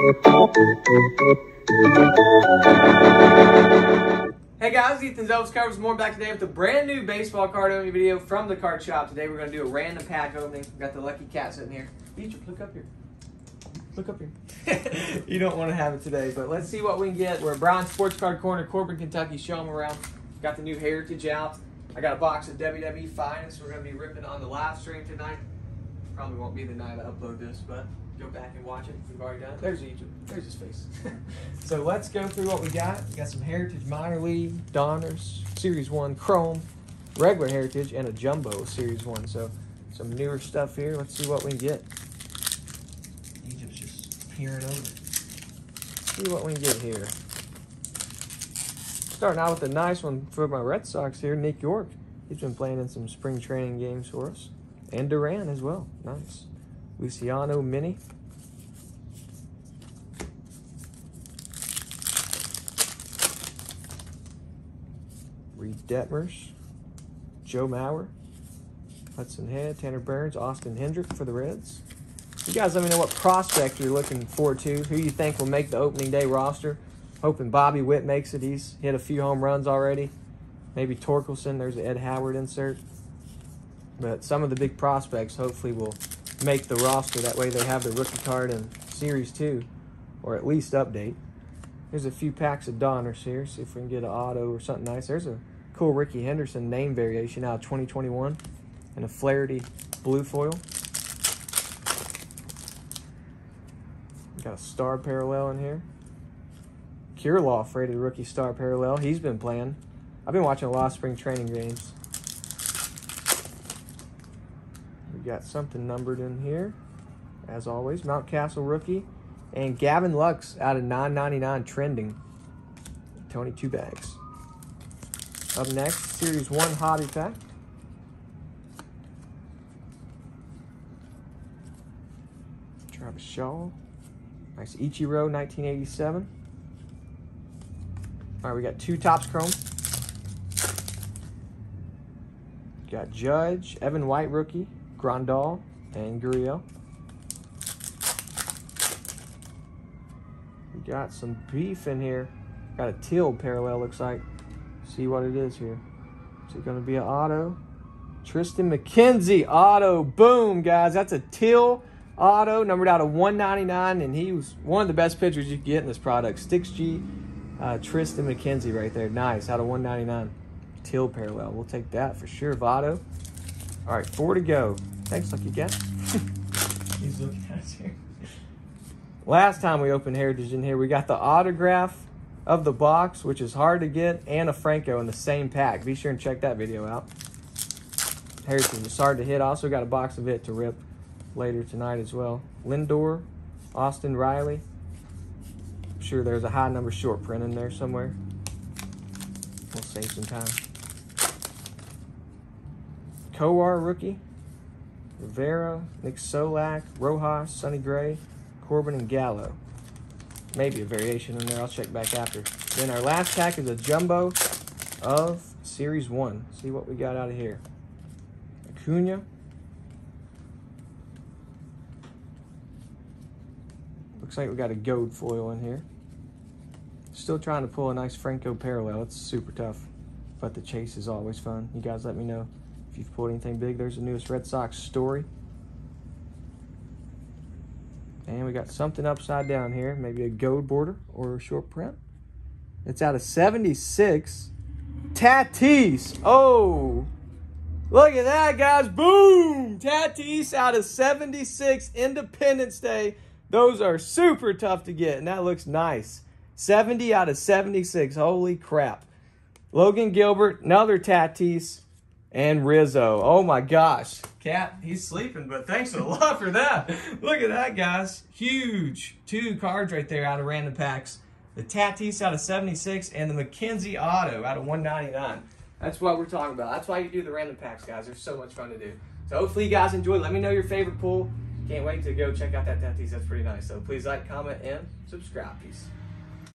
Hey guys, Ethan Zelfs covers more back today with a brand new baseball card opening video from the card shop. Today we're going to do a random pack opening. we Got the lucky cat sitting here. Egypt, look up here. Look up here. you don't want to have it today, but let's see what we can get. We're at Brown Sports Card Corner, Corbin, Kentucky. Show them around. Got the new Heritage out. I got a box of WWE Finest. We're going to be ripping on the live stream tonight. Probably won't be the night I upload this, but go back and watch it. if We've already done it. There's Egypt. There's his face. so let's go through what we got. We got some Heritage Minor League, Donruss, Series 1 Chrome, regular Heritage, and a Jumbo Series 1. So some newer stuff here. Let's see what we can get. Egypt's just peering over. See what we can get here. Starting out with a nice one for my Red Sox here, Nick Yorke. He's been playing in some spring training games for us. And Duran as well. Nice. Luciano Mini. Reid Detmers. Joe Mauer. Hudson Head, Tanner Burns, Austin Hendrick for the Reds. You guys let me know what prospect you're looking forward to. Who you think will make the opening day roster. Hoping Bobby Witt makes it. He's hit a few home runs already. Maybe Torkelson. There's an Ed Howard insert. But some of the big prospects hopefully will make the roster. That way they have the rookie card in Series 2, or at least update. There's a few packs of Donruss here. See if we can get an auto or something nice. There's a cool Rickey Henderson name variation out of 2021 and a Flaherty blue foil. Got a star parallel in here. Kirilloff rated rookie star parallel. He's been playing. I've been watching a lot of spring training games. We got something numbered in here, as always. Mountcastle rookie. And Gavin Lux out of 9.99 trending. Tony two bags. Up next, Series 1 Hobby Pack. Travis Shaw. Nice Ichiro, 1987. All right, we got two Topps Chrome. Got Judge, Evan White rookie, Grandal, and Gurriel. We got some beef in here. Got a teal parallel, looks like. See what it is here. Is it going to be an auto? Triston McKenzie auto. Boom, guys. That's a teal auto, numbered out of 199, and he was one of the best pitchers you get in this product. Sticks G, uh, Triston McKenzie right there. Nice, out of 199. Teal parallel. We'll take that for sure. Votto. All right, four to go. Thanks, Lucky Cat. He's looking at us here. Last time we opened Heritage in here, we got the autograph of the box, which is hard to get, and a Franco in the same pack. Be sure and check that video out. Heritage is hard to hit. Also got a box of it to rip later tonight as well. Lindor, Austin Riley. I'm sure there's a high number short print in there somewhere. We'll save some time. Kowar rookie. Rivera, Nick Solak, Rojas, Sonny Gray, Corbin, and Gallo. Maybe a variation in there. I'll check back after. Then our last pack is a jumbo of Series 1. See what we got out of here. Acuna. Looks like we got a gold foil in here. Still trying to pull a nice Franco parallel. It's super tough, but the chase is always fun. You guys let me know if you've pulled anything big. There's the newest Red Sox story. And we got something upside down here. Maybe a gold border or a short print. It's out of 76. Tatis. Oh, look at that, guys. Boom. Tatis out of 76 Independence Day. Those are super tough to get, and that looks nice. 70 out of 76. Holy crap. Logan Gilbert, another Tatis, and Rizzo. Oh my gosh. Cat, he's sleeping, but thanks a lot for that. Look at that, guys. Huge. Two cards right there out of random packs. The Tatis out of 76 and the McKenzie Auto out of 199. That's what we're talking about. That's why you do the random packs, guys. They're so much fun to do. So hopefully you guys enjoyed. Let me know your favorite pull. Can't wait to go check out that Tatis. That's pretty nice. So please like, comment, and subscribe. Peace.